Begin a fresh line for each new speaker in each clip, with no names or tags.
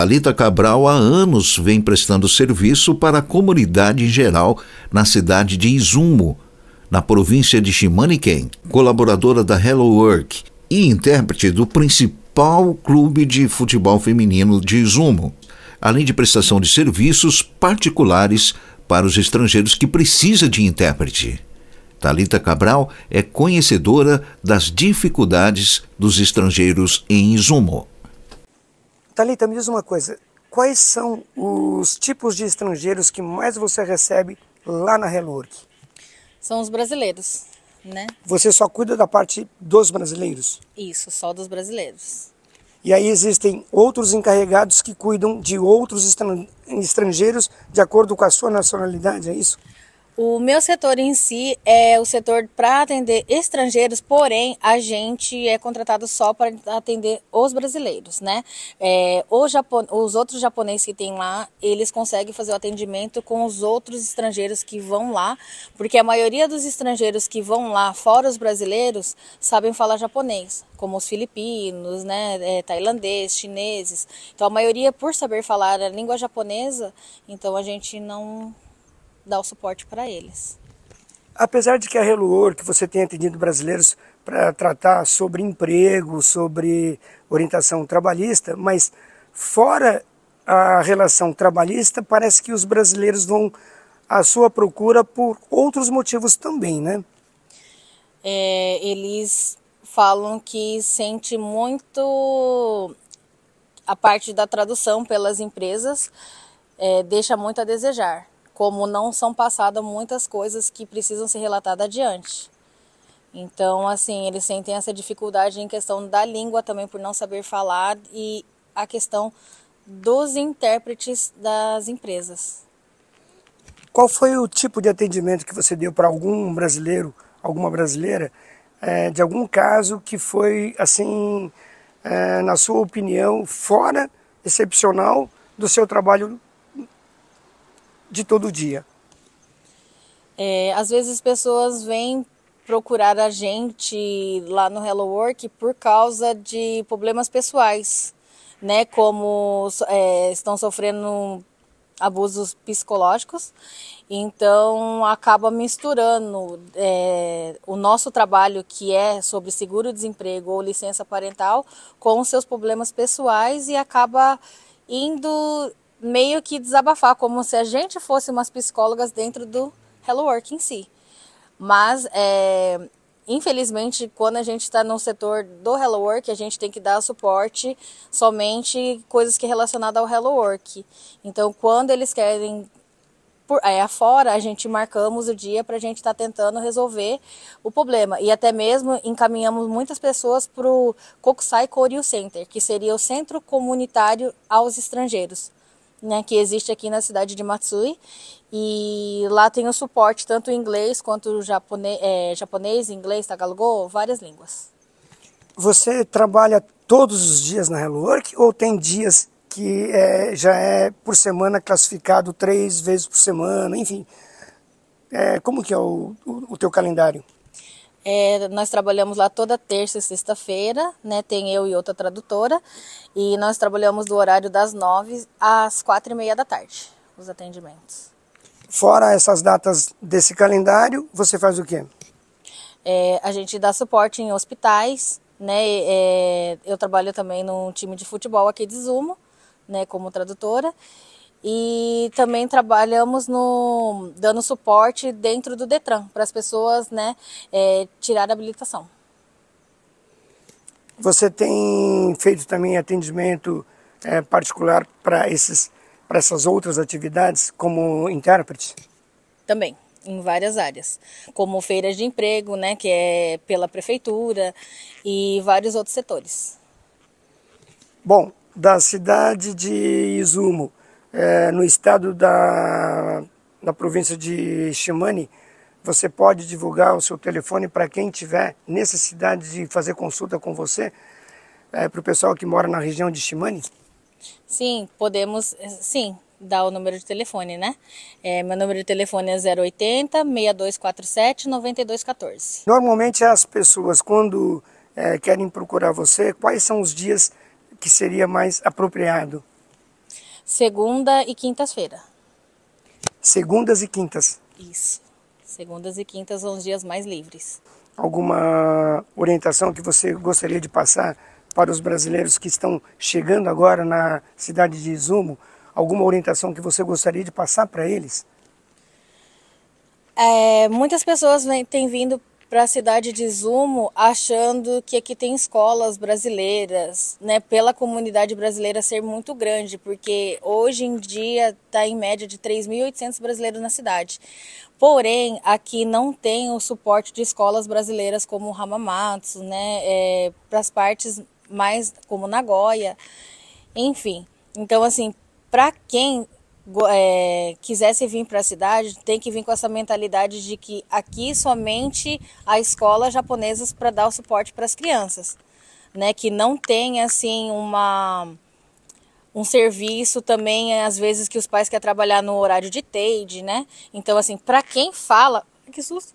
Talita Cabral há anos vem prestando serviço para a comunidade em geral na cidade de Izumo, na província de Shimaniken, colaboradora da Hello Work e intérprete do principal clube de futebol feminino de Izumo, além de prestação de serviços particulares para os estrangeiros que precisa de intérprete. Talita Cabral é conhecedora das dificuldades dos estrangeiros em Izumo.
Thalita, me diz uma coisa. Quais são os tipos de estrangeiros que mais você recebe lá na Hello Work?
São os brasileiros, né?
Você só cuida da parte dos brasileiros?
Isso, só dos brasileiros.
E aí existem outros encarregados que cuidam de outros estrangeiros de acordo com a sua nacionalidade, é isso?
O meu setor em si é o setor para atender estrangeiros, porém a gente é contratado só para atender os brasileiros, né? É, Japon os outros japoneses que tem lá, eles conseguem fazer o atendimento com os outros estrangeiros que vão lá, porque a maioria dos estrangeiros que vão lá, fora os brasileiros, sabem falar japonês, como os filipinos, né, é, tailandês, chineses. Então a maioria, por saber falar a língua japonesa, então a gente não dar o suporte para eles.
Apesar de que a Hello que você tem atendido brasileiros para tratar sobre emprego, sobre orientação trabalhista, mas fora a relação trabalhista, parece que os brasileiros vão à sua procura por outros motivos também, né?
É, eles falam que sente muito a parte da tradução pelas empresas, é, deixa muito a desejar como não são passadas muitas coisas que precisam ser relatadas adiante. Então, assim, eles sentem essa dificuldade em questão da língua também por não saber falar e a questão dos intérpretes das empresas.
Qual foi o tipo de atendimento que você deu para algum brasileiro, alguma brasileira, é, de algum caso que foi, assim, é, na sua opinião, fora excepcional do seu trabalho de todo dia?
É, às vezes as pessoas vêm procurar a gente lá no Hello Work por causa de problemas pessoais, né? Como é, estão sofrendo abusos psicológicos, então acaba misturando é, o nosso trabalho que é sobre seguro-desemprego ou licença parental com os seus problemas pessoais e acaba indo meio que desabafar, como se a gente fosse umas psicólogas dentro do Hello Work em si. Mas, é, infelizmente, quando a gente está no setor do Hello Work, a gente tem que dar suporte somente coisas que é relacionadas ao Hello Work. Então, quando eles querem por, é, afora, a gente marcamos o dia para a gente estar tá tentando resolver o problema. E até mesmo encaminhamos muitas pessoas para o Kokusai Koryu Center, que seria o centro comunitário aos estrangeiros né, que existe aqui na cidade de Matsui. E lá tem o suporte tanto em inglês quanto japonês, é, japonês inglês, tagalogô, várias línguas.
Você trabalha todos os dias na Hello Work ou tem dias que é, já é por semana classificado três vezes por semana, enfim? É, como que é o, o, o teu calendário?
É, nós trabalhamos lá toda terça e sexta-feira, né? Tem eu e outra tradutora. E nós trabalhamos do horário das nove às quatro e meia da tarde, os atendimentos.
Fora essas datas desse calendário, você faz o quê?
É, a gente dá suporte em hospitais, né? É, eu trabalho também num time de futebol aqui de Zumo, né? Como tradutora. E também trabalhamos no dando suporte dentro do Detran para as pessoas, né, é, tirar a habilitação.
Você tem feito também atendimento é, particular para esses para essas outras atividades como intérprete?
Também, em várias áreas, como feiras de emprego, né, que é pela prefeitura e vários outros setores.
Bom, da cidade de Izumo, é, no estado da, da província de Shimane, você pode divulgar o seu telefone para quem tiver necessidade de fazer consulta com você, é, para o pessoal que mora na região de Shimane?
Sim, podemos, sim, dar o número de telefone, né? É, meu número de telefone é 080 6247 9214.
Normalmente as pessoas, quando é, querem procurar você, quais são os dias que seria mais apropriado?
Segunda e quintas-feira.
Segundas e quintas.
Isso. Segundas e quintas são os dias mais livres.
Alguma orientação que você gostaria de passar para os brasileiros que estão chegando agora na cidade de Izumo? Alguma orientação que você gostaria de passar para eles?
É, muitas pessoas têm vindo para a cidade de Zumo achando que aqui tem escolas brasileiras, né, pela comunidade brasileira ser muito grande, porque hoje em dia está em média de 3.800 brasileiros na cidade. Porém, aqui não tem o suporte de escolas brasileiras como Hamamatsu, né, é, para as partes mais como Nagoya, enfim. Então, assim, para quem é, quisesse vir para a cidade, tem que vir com essa mentalidade de que aqui somente a escola japonesa para dar o suporte para as crianças, né? Que não tem assim uma um serviço também às vezes que os pais querem trabalhar no horário de TADE, né? Então assim, para quem fala, que susto.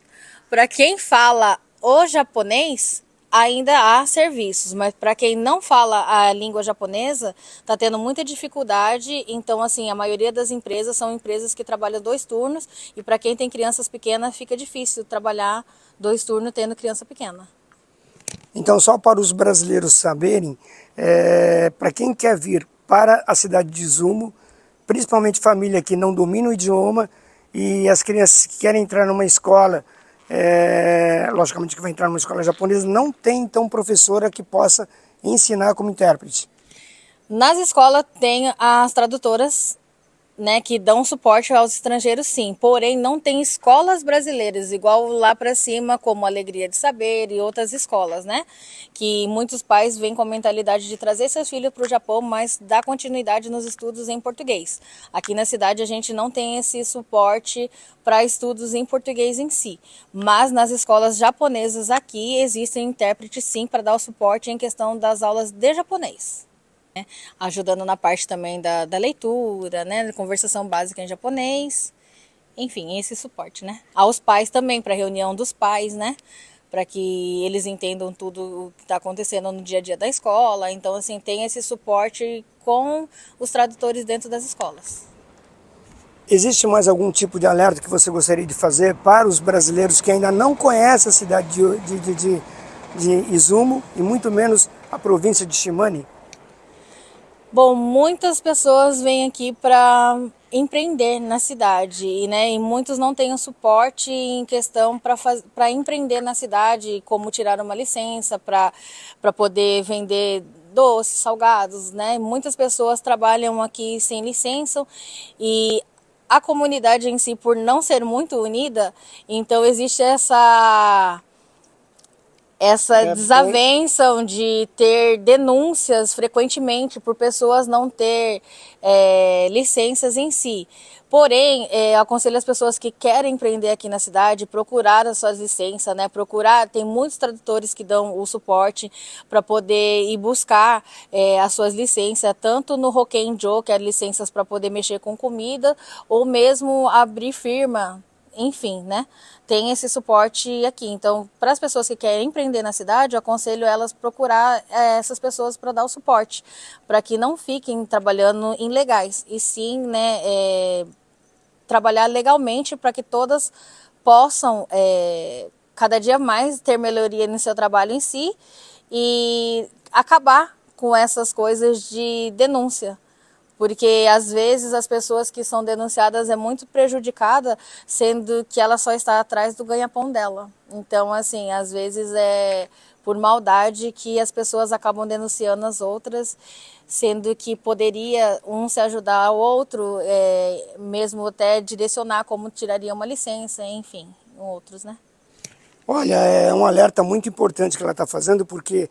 Para quem fala o japonês, ainda há serviços, mas para quem não fala a língua japonesa, está tendo muita dificuldade. Então, assim, a maioria das empresas são empresas que trabalham dois turnos e para quem tem crianças pequenas fica difícil trabalhar dois turnos tendo criança pequena.
Então, só para os brasileiros saberem, é, para quem quer vir para a cidade de Zumo, principalmente família que não domina o idioma e as crianças que querem entrar numa escola é, logicamente que vai entrar numa escola japonesa, não tem então professora que possa ensinar como intérprete.
Nas escolas tem as tradutoras né, que dão suporte aos estrangeiros, sim. Porém, não tem escolas brasileiras, igual lá para cima, como Alegria de Saber e outras escolas, né? Que muitos pais vêm com a mentalidade de trazer seus filhos para o Japão, mas dar continuidade nos estudos em português. Aqui na cidade a gente não tem esse suporte para estudos em português em si. Mas nas escolas japonesas aqui existem intérpretes, sim, para dar o suporte em questão das aulas de japonês né? ajudando na parte também da, da leitura, né? conversação básica em japonês, enfim, esse suporte, né? Aos pais também, para reunião dos pais, né? Para que eles entendam tudo o que está acontecendo no dia a dia da escola. Então, assim, tem esse suporte com os tradutores dentro das escolas.
Existe mais algum tipo de alerta que você gostaria de fazer para os brasileiros que ainda não conhecem a cidade de, de, de, de, Izumo e muito menos a província de Shimane?
Bom, muitas pessoas vêm aqui para empreender na cidade, né? E muitos não têm o suporte em questão para empreender na cidade, como tirar uma licença para poder vender doces, salgados, né? Muitas pessoas trabalham aqui sem licença e a comunidade em si, por não ser muito unida, então existe essa essa é, desavenção de ter denúncias frequentemente por pessoas não ter é, licenças em si. Porém, é, aconselho as pessoas que querem empreender aqui na cidade procurar as suas licenças, né? Procurar, tem muitos tradutores que dão o suporte para poder ir buscar é, as suas licenças, tanto no Hokenjo, que é licenças para poder mexer com comida, ou mesmo abrir firma enfim, né? Tem esse suporte aqui. Então, para as pessoas que querem empreender na cidade, eu aconselho elas procurar é, essas pessoas para dar o suporte, para que não fiquem trabalhando ilegais, e sim, né, é, trabalhar legalmente para que todas possam é, cada dia mais ter melhoria no seu trabalho em si e acabar com essas coisas de denúncia porque às vezes as pessoas que são denunciadas é muito prejudicada, sendo que ela só está atrás do ganha-pão dela. Então, assim, às vezes é por maldade que as pessoas acabam denunciando as outras, sendo que poderia um se ajudar ao outro, é, mesmo até direcionar como tiraria uma licença, enfim, outros, né?
Olha, é um alerta muito importante que ela está fazendo, porque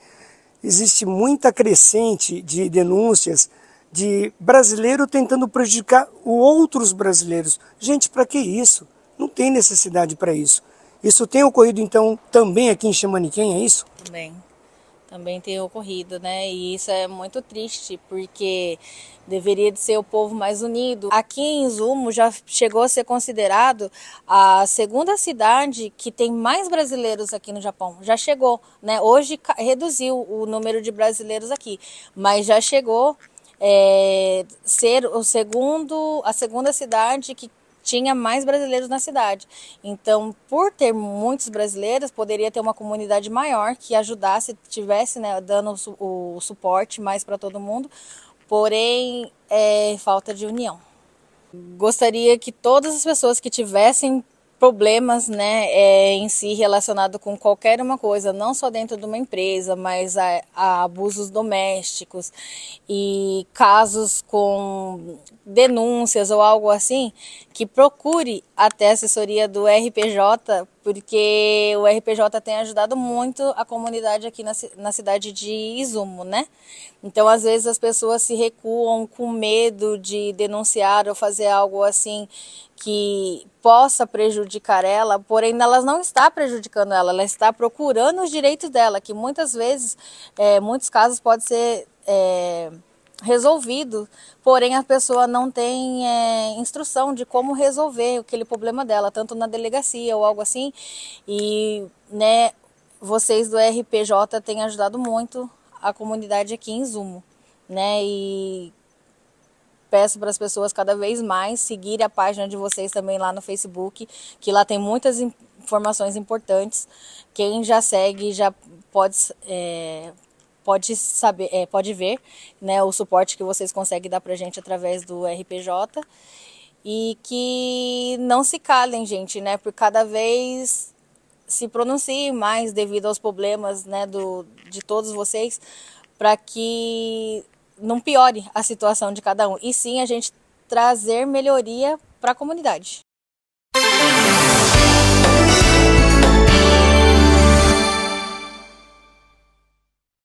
existe muita crescente de denúncias de brasileiro tentando prejudicar outros brasileiros. Gente, para que isso? Não tem necessidade para isso. Isso tem ocorrido então também aqui em Xamaniquém, é isso?
Também. Também tem ocorrido, né? E isso é muito triste, porque deveria de ser o povo mais unido. Aqui em Zumo já chegou a ser considerado a segunda cidade que tem mais brasileiros aqui no Japão. Já chegou, né? Hoje reduziu o número de brasileiros aqui, mas já chegou é, ser o segundo, a segunda cidade que tinha mais brasileiros na cidade. Então, por ter muitos brasileiros, poderia ter uma comunidade maior que ajudasse, tivesse né, dando o, suporte mais para todo mundo, porém, é falta de união. Gostaria que todas as pessoas que tivessem problemas né, é, em si relacionado com qualquer uma coisa, não só dentro de uma empresa, mas a, a abusos domésticos e casos com denúncias ou algo assim, que procure até a assessoria do RPJ, porque o RPJ tem ajudado muito a comunidade aqui na, na cidade de Izumo, né? Então, às vezes as pessoas se recuam com medo de denunciar ou fazer algo assim que possa prejudicar ela, porém ela não está prejudicando ela, ela está procurando os direitos dela, que muitas vezes, é, muitos casos pode ser é, resolvido, porém a pessoa não tem é, instrução de como resolver aquele problema dela, tanto na delegacia ou algo assim, e né, vocês do RPJ têm ajudado muito a comunidade aqui em Zumo, né, e peço para as pessoas cada vez mais seguir a página de vocês também lá no Facebook, que lá tem muitas informações importantes. Quem já segue já pode, é, pode saber, é, pode ver né, o suporte que vocês conseguem dar para a gente através do RPJ. E que não se calem, gente, né? Por cada vez se pronuncie mais devido aos problemas né, do, de todos vocês, para que não piore a situação de cada um, e sim a gente trazer melhoria para a comunidade.